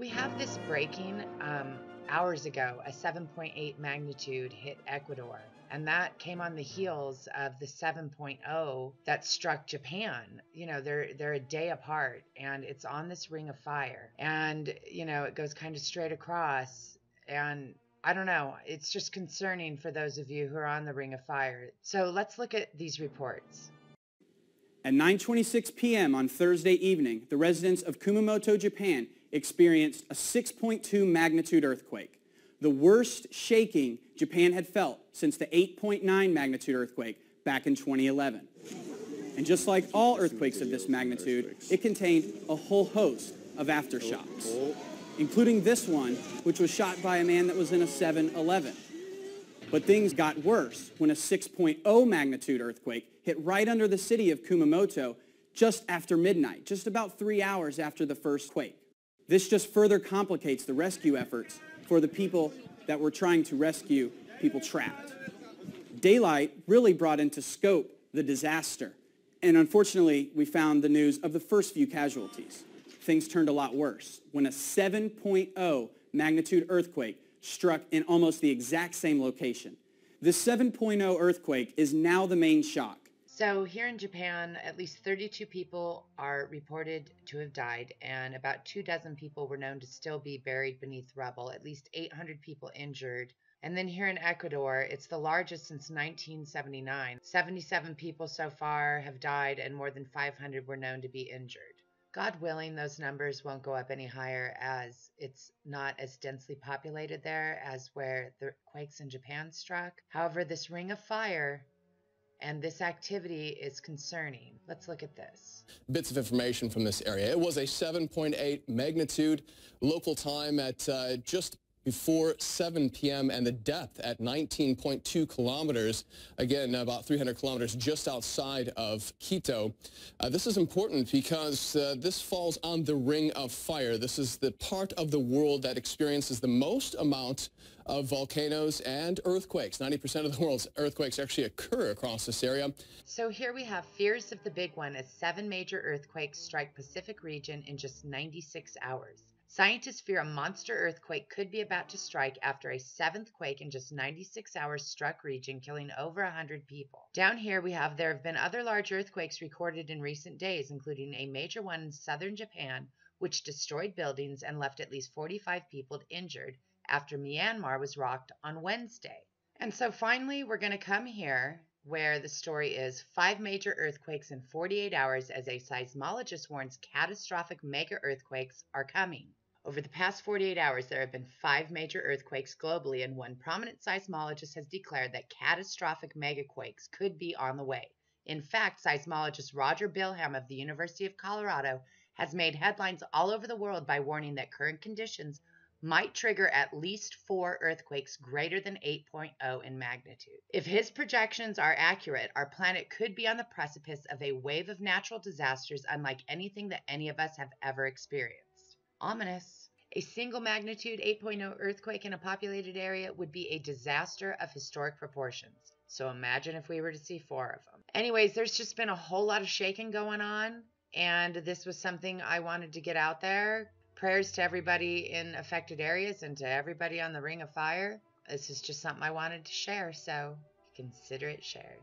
We have this breaking um, hours ago, a 7.8 magnitude hit Ecuador. And that came on the heels of the 7.0 that struck Japan. You know, they're they're a day apart and it's on this ring of fire. And, you know, it goes kind of straight across and I don't know. It's just concerning for those of you who are on the ring of fire. So let's look at these reports. At 9:26 p.m. on Thursday evening, the residents of Kumamoto, Japan experienced a 6.2 magnitude earthquake, the worst shaking Japan had felt since the 8.9 magnitude earthquake back in 2011. And just like all earthquakes of this magnitude, it contained a whole host of aftershocks, including this one, which was shot by a man that was in a 7-Eleven. But things got worse when a 6.0 magnitude earthquake hit right under the city of Kumamoto just after midnight, just about three hours after the first quake. This just further complicates the rescue efforts for the people that were trying to rescue people trapped. Daylight really brought into scope the disaster. And unfortunately, we found the news of the first few casualties. Things turned a lot worse when a 7.0 magnitude earthquake struck in almost the exact same location. This 7.0 earthquake is now the main shock. So, here in Japan, at least 32 people are reported to have died, and about two dozen people were known to still be buried beneath rubble, at least 800 people injured. And then here in Ecuador, it's the largest since 1979. 77 people so far have died, and more than 500 were known to be injured. God willing, those numbers won't go up any higher as it's not as densely populated there as where the quakes in Japan struck. However, this ring of fire and this activity is concerning. Let's look at this. Bits of information from this area. It was a 7.8 magnitude local time at uh, just before 7 p.m. and the depth at 19.2 kilometers, again, about 300 kilometers just outside of Quito. Uh, this is important because uh, this falls on the Ring of Fire. This is the part of the world that experiences the most amount of volcanoes and earthquakes. 90% of the world's earthquakes actually occur across this area. So here we have fears of the big one as seven major earthquakes strike Pacific region in just 96 hours. Scientists fear a monster earthquake could be about to strike after a seventh quake in just 96 hours struck region, killing over 100 people. Down here we have there have been other large earthquakes recorded in recent days, including a major one in southern Japan, which destroyed buildings and left at least 45 people injured after Myanmar was rocked on Wednesday. And so finally, we're going to come here where the story is five major earthquakes in 48 hours as a seismologist warns catastrophic mega earthquakes are coming. Over the past 48 hours, there have been five major earthquakes globally, and one prominent seismologist has declared that catastrophic megaquakes could be on the way. In fact, seismologist Roger Bilham of the University of Colorado has made headlines all over the world by warning that current conditions might trigger at least four earthquakes greater than 8.0 in magnitude. If his projections are accurate, our planet could be on the precipice of a wave of natural disasters unlike anything that any of us have ever experienced. Ominous. A single magnitude 8.0 earthquake in a populated area would be a disaster of historic proportions. So imagine if we were to see four of them. Anyways, there's just been a whole lot of shaking going on, and this was something I wanted to get out there. Prayers to everybody in affected areas and to everybody on the Ring of Fire. This is just something I wanted to share, so consider it shared.